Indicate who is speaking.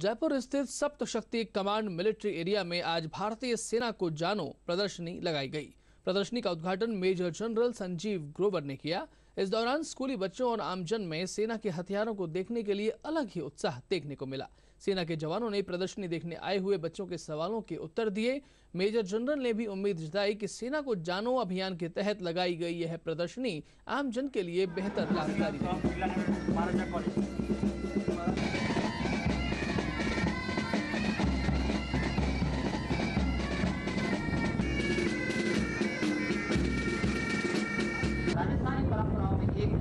Speaker 1: जयपुर स्थित सप्त शक्ति कमांड मिलिट्री एरिया में आज भारतीय सेना को जानो प्रदर्शनी लगाई गई। प्रदर्शनी का उद्घाटन मेजर जनरल संजीव ग्रोवर ने किया। इस दौरान स्कूली बच्चों और आमजन में सेना के हथियारों को देखने के लिए अलग ही उत्साह देखने को मिला। सेना के जवानों ने प्रदर्शनी देखने आए हुए बच्चों के सवालों के उत्तर दिए। मेजर जनरल ने भी उम्मीद जताई कि सेना को जानो अभियान के तहत लगाई गई यह प्रदर्शनी आमजन के लिए बेहतर लाभकारी राजस्थानी
Speaker 2: परंपराओं में एक